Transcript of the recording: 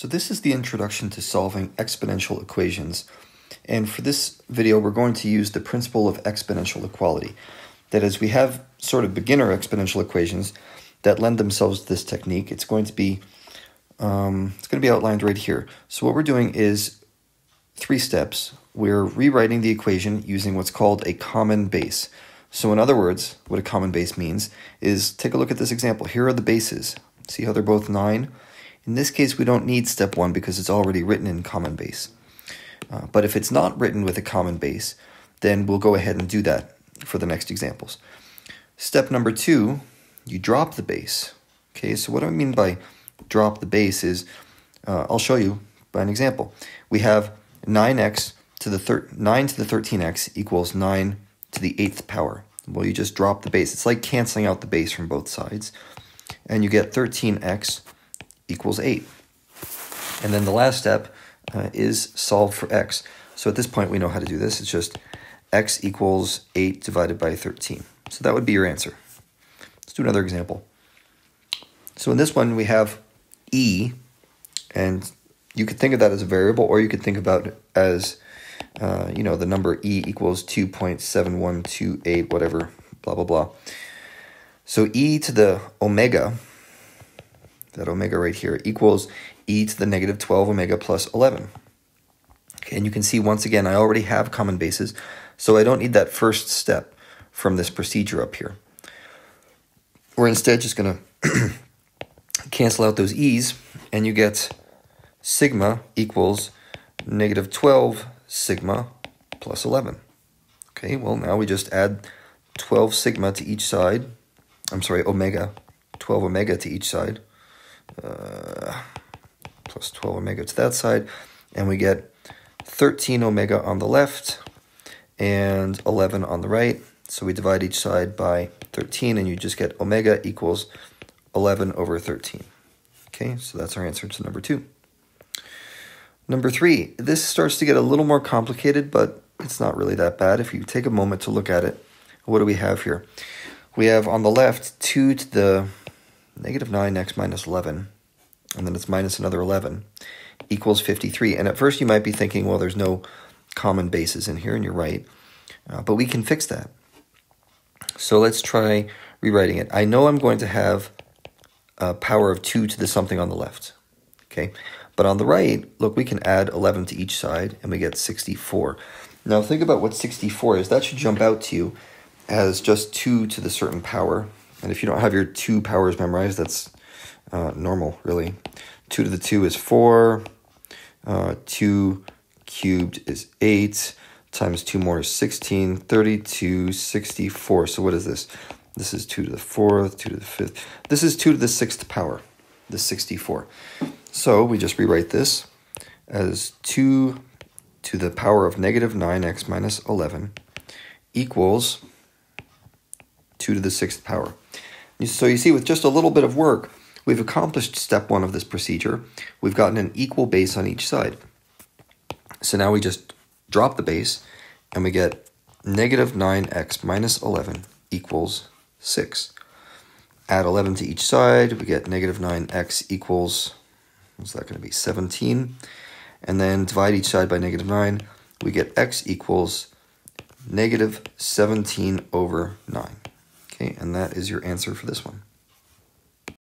So this is the introduction to solving exponential equations. And for this video, we're going to use the principle of exponential equality. That is, we have sort of beginner exponential equations that lend themselves to this technique. It's going to be um, it's going to be outlined right here. So what we're doing is three steps. We're rewriting the equation using what's called a common base. So in other words, what a common base means is take a look at this example. Here are the bases. See how they're both 9? In this case, we don't need step 1 because it's already written in common base. Uh, but if it's not written with a common base, then we'll go ahead and do that for the next examples. Step number 2, you drop the base. Okay, so what I mean by drop the base is, uh, I'll show you by an example. We have 9x to the thir 9 to the 13x equals 9 to the 8th power. Well, you just drop the base. It's like canceling out the base from both sides. And you get 13x equals 8. And then the last step uh, is solve for x. So at this point, we know how to do this. It's just x equals 8 divided by 13. So that would be your answer. Let's do another example. So in this one, we have e, and you could think of that as a variable, or you could think about it as, uh, you know, the number e equals 2.7128, whatever, blah, blah, blah. So e to the omega, that omega right here, equals e to the negative 12 omega plus 11. Okay, and you can see once again, I already have common bases, so I don't need that first step from this procedure up here. We're instead just going to cancel out those e's, and you get sigma equals negative 12 sigma plus 11. Okay, well, now we just add 12 sigma to each side. I'm sorry, omega, 12 omega to each side, uh, plus 12 omega to that side, and we get 13 omega on the left and 11 on the right. So we divide each side by 13, and you just get omega equals 11 over 13. Okay, so that's our answer to number two. Number three, this starts to get a little more complicated, but it's not really that bad. If you take a moment to look at it, what do we have here? We have on the left 2 to the negative 9x minus 11, and then it's minus another 11, equals 53. And at first you might be thinking, well, there's no common bases in here, and you're right. Uh, but we can fix that. So let's try rewriting it. I know I'm going to have a power of 2 to the something on the left. Okay, but on the right, look, we can add 11 to each side, and we get 64. Now think about what 64 is. That should jump out to you as just 2 to the certain power. And if you don't have your two powers memorized, that's uh, normal, really. 2 to the 2 is 4. Uh, 2 cubed is 8 times 2 more is 16, 32, 64. So what is this? This is 2 to the 4th, 2 to the 5th. This is 2 to the 6th power, the 64. So we just rewrite this as 2 to the power of negative 9x minus 11 equals 2 to the 6th power. So you see, with just a little bit of work, we've accomplished step one of this procedure. We've gotten an equal base on each side. So now we just drop the base, and we get negative 9x minus 11 equals 6. Add 11 to each side, we get negative 9x equals, what's that going to be, 17. And then divide each side by negative 9, we get x equals negative 17 over 9. Okay, and that is your answer for this one.